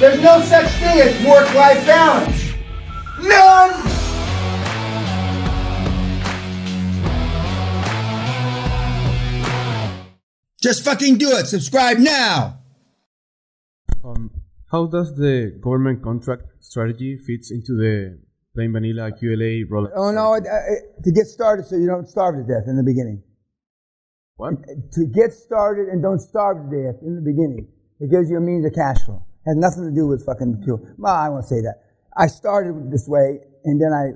There's no such thing as work-life balance. None! Just fucking do it. Subscribe now. Um, how does the government contract strategy fits into the plain vanilla QLA rollout? Oh no! It, uh, it, to get started, so you don't starve to death in the beginning. What? To get started and don't starve to death in the beginning. It gives you a means of cash flow. Has nothing to do with fucking Q. Well, I won't say that. I started this way, and then I,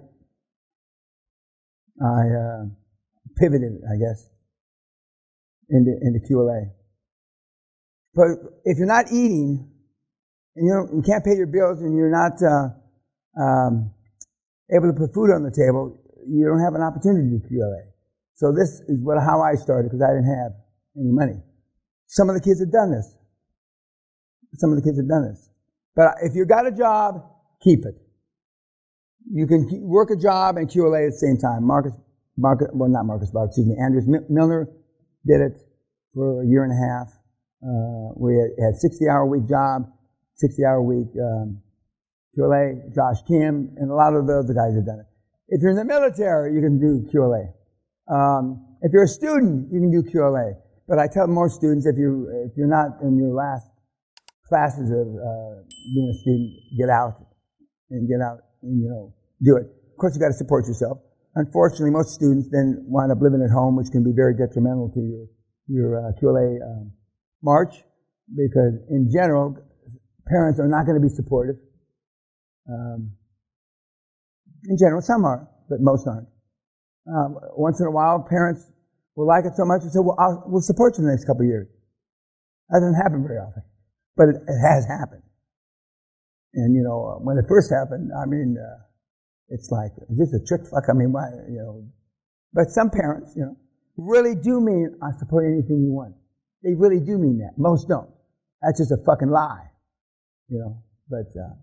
I uh, pivoted, I guess, into into QLA. But if you're not eating, and you you can't pay your bills, and you're not uh, um, able to put food on the table, you don't have an opportunity to QLA. So this is what how I started because I didn't have any money. Some of the kids have done this. Some of the kids have done this. But if you've got a job, keep it. You can work a job and QLA at the same time. Marcus, Marcus well, not Marcus Bach, excuse me, Andrews Milner did it for a year and a half. Uh, we had 60 hour week job, 60 hour week um, QLA, Josh Kim, and a lot of the other guys have done it. If you're in the military, you can do QLA. Um, if you're a student, you can do QLA. But I tell more students if you if you're not in your last classes of uh, being a student, get out and get out and you know do it. Of course, you got to support yourself. Unfortunately, most students then wind up living at home, which can be very detrimental to your your uh, QLA um, march because in general, parents are not going to be supportive. Um, in general, some are, but most aren't. Um, once in a while, parents will like it so much and say, well, I'll, we'll support you the next couple of years. That doesn't happen very often, but it, it has happened. And, you know, uh, when it first happened, I mean, uh, it's like, just a trick fuck. I mean, why, you know, but some parents, you know, really do mean I support anything you want. They really do mean that. Most don't. That's just a fucking lie, you know, but, uh,